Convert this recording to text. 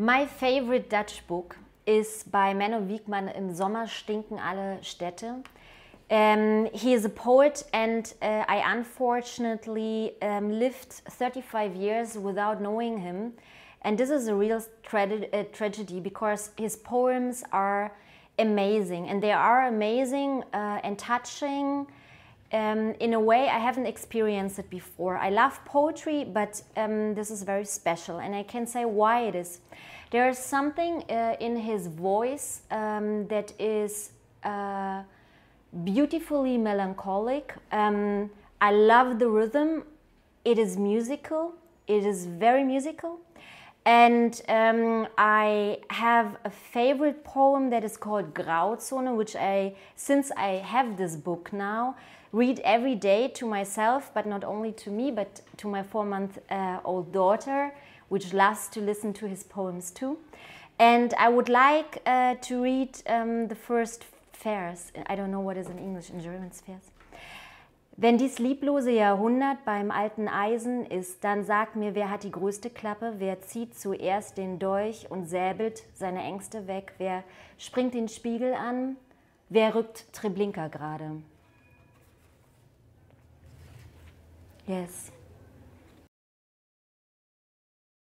My favorite Dutch book is by Menno Wigman, Im Sommer stinken alle Städte. Um, he is a poet, and uh, I unfortunately um, lived 35 years without knowing him. And this is a real tra uh, tragedy because his poems are amazing, and they are amazing uh, and touching um, in a way I haven't experienced it before. I love poetry, but um, this is very special, and I can say why it is. There is something uh, in his voice um, that is uh, beautifully melancholic. Um, I love the rhythm. It is musical. It is very musical. And um, I have a favorite poem that is called Grauzone, which I, since I have this book now, read every day to myself, but not only to me, but to my four month uh, old daughter, which loves to listen to his poems too. And I would like uh, to read um, the first verse. I don't know what is in English, in German verse. Wenn dies lieblose Jahrhundert beim alten Eisen ist, dann sag mir, wer hat die größte Klappe, wer zieht zuerst den Dolch und säbelt seine Ängste weg, wer springt den Spiegel an, wer rückt Treblinka gerade. Yes.